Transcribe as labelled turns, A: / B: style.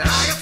A: I